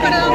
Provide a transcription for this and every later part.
para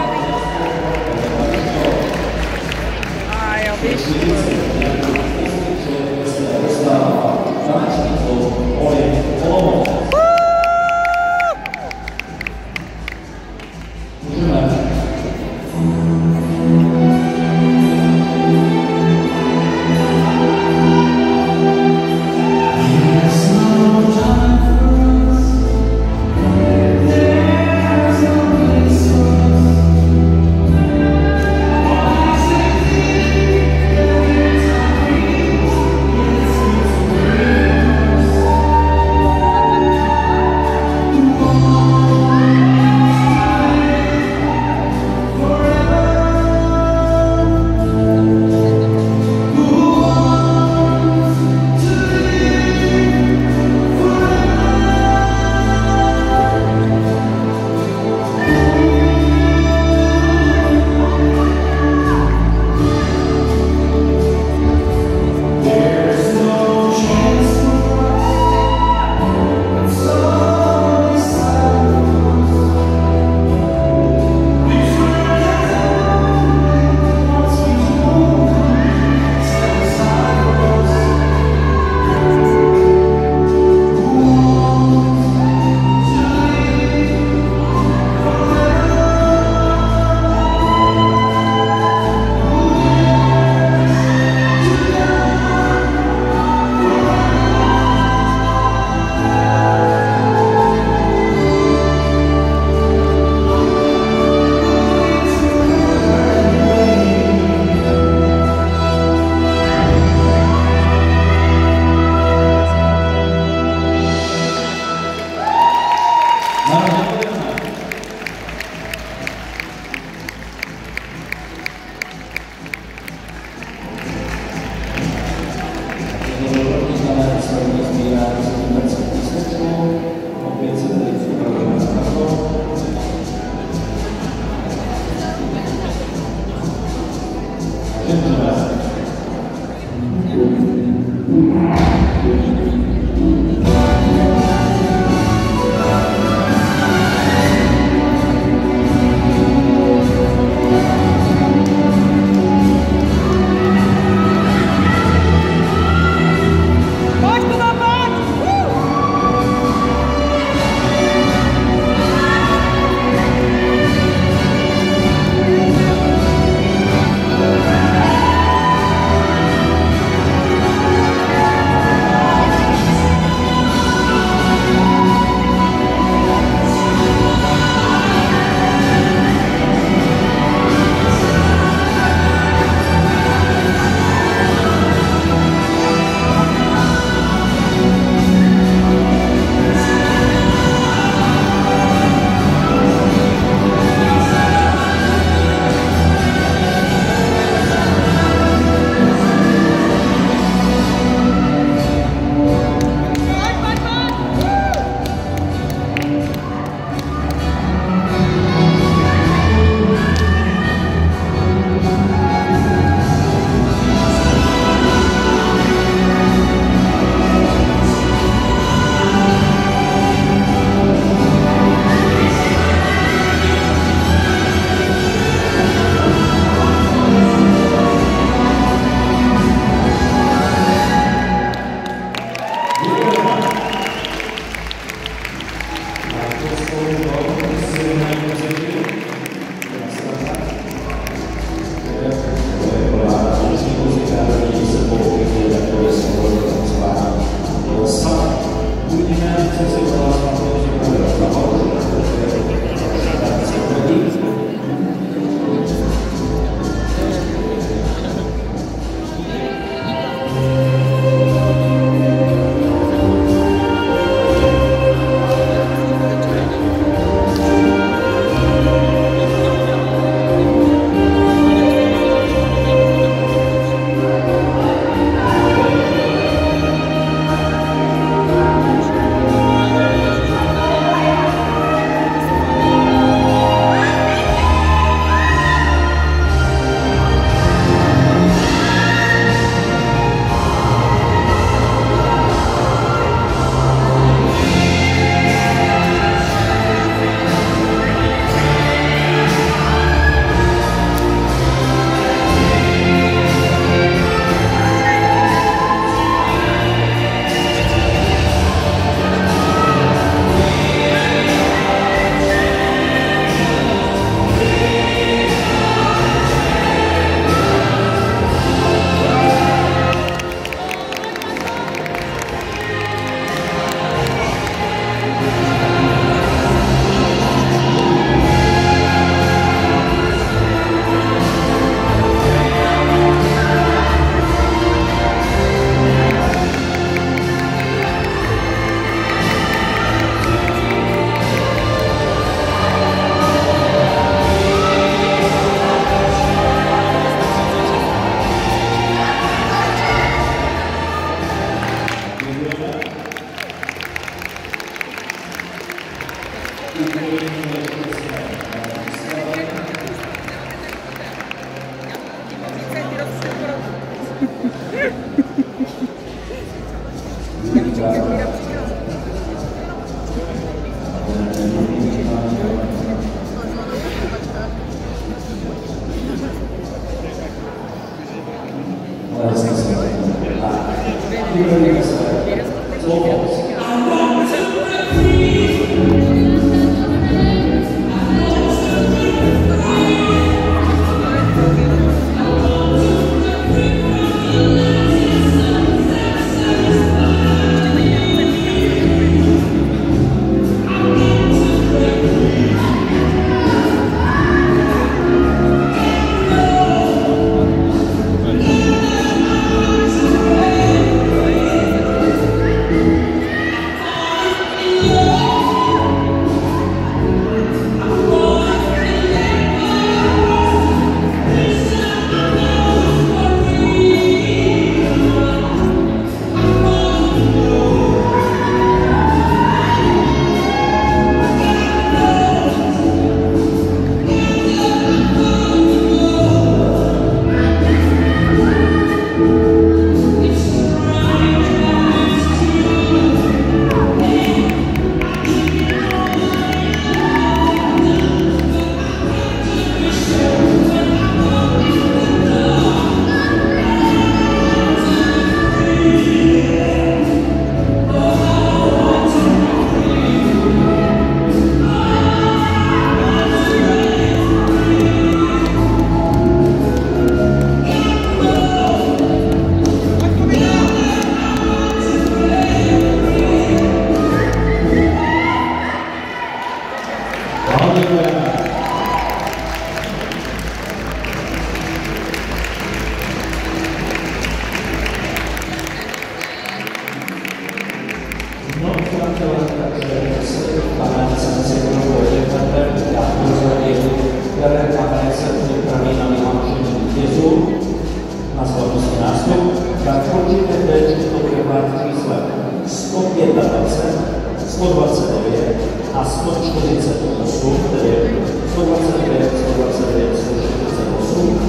129 a 148, tedy 129, 129, 148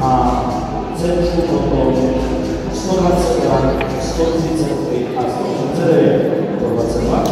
a C potom 122, 133 a 139, 122.